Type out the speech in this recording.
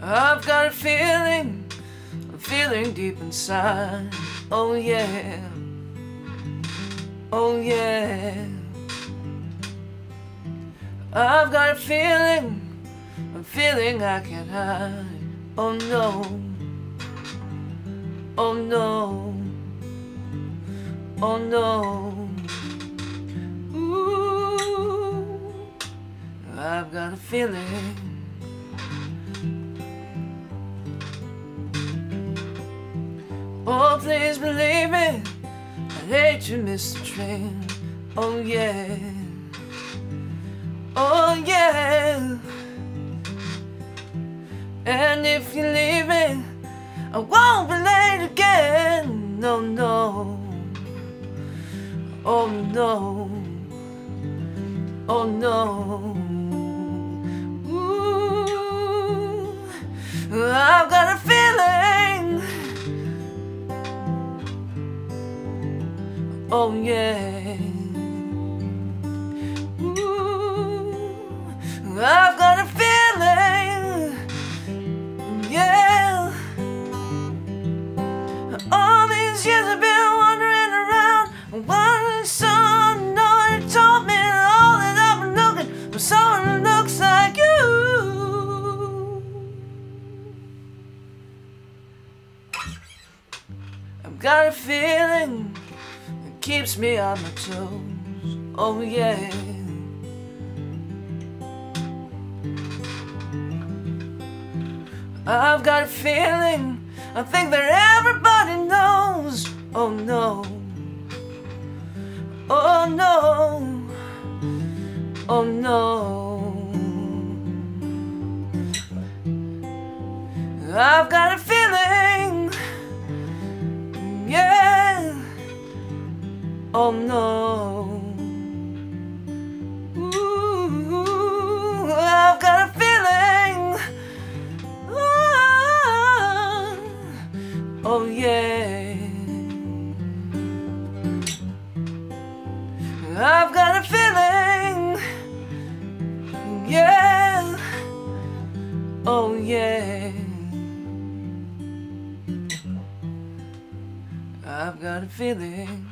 I've got a feeling, a feeling deep inside. Oh yeah, oh yeah. I've got a feeling, a feeling I can't hide. Oh no, oh no, oh no. Ooh, I've got a feeling. Oh, please believe me. I hate miss the train. Oh, yeah. Oh, yeah. And if you leave me, I won't be late again. No, no. Oh, no. Oh, no. Oh yeah. Ooh, I've got a feeling. Yeah. All these years I've been wandering around, wondering someone no one told me all that I've been looking for someone who looks like you. I've got a feeling keeps me on my toes. Oh yeah. I've got a feeling. I think that everybody knows. Oh no. Oh no. Oh no. I've got a Oh no. Ooh, I've got a feeling. Ah, oh yeah. I've got a feeling. Yeah. Oh yeah. I've got a feeling.